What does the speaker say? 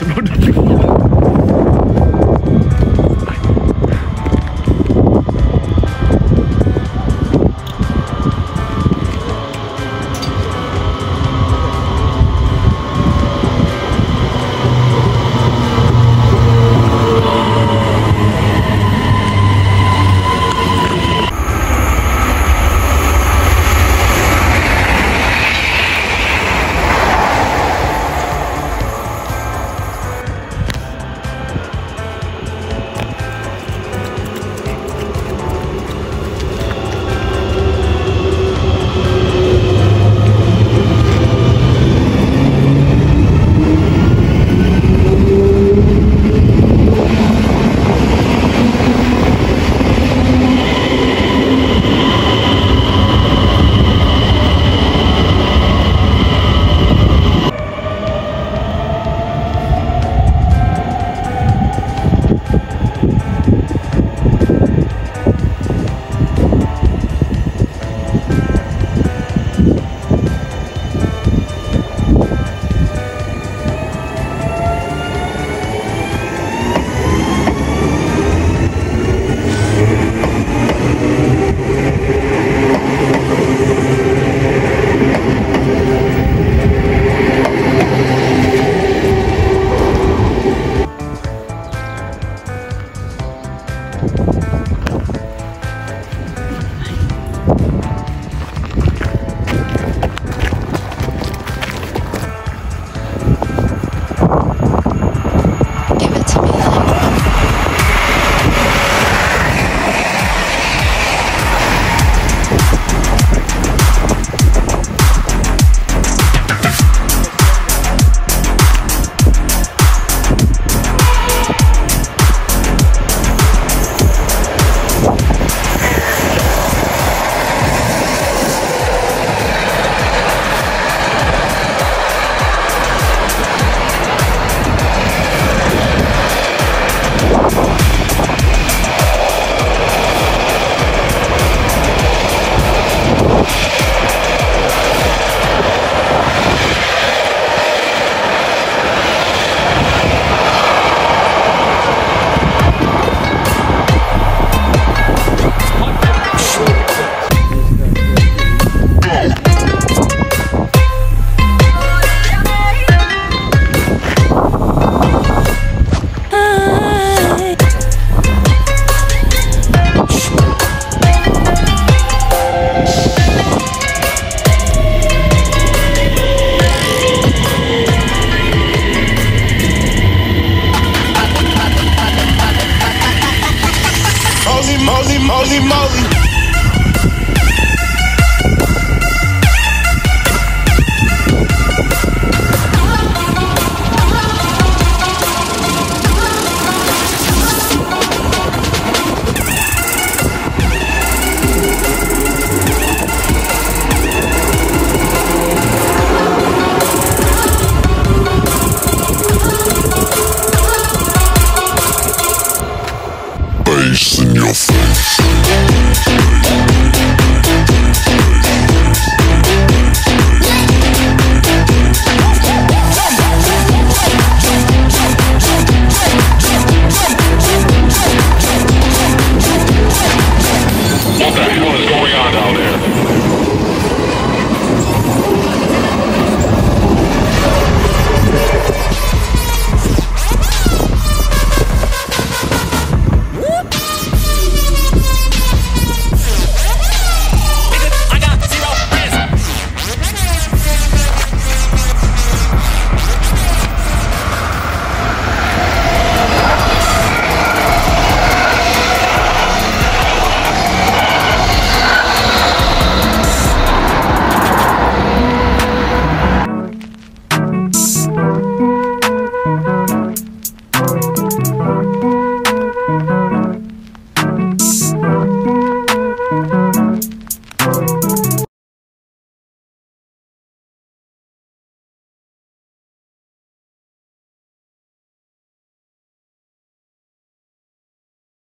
the road. Holy moly.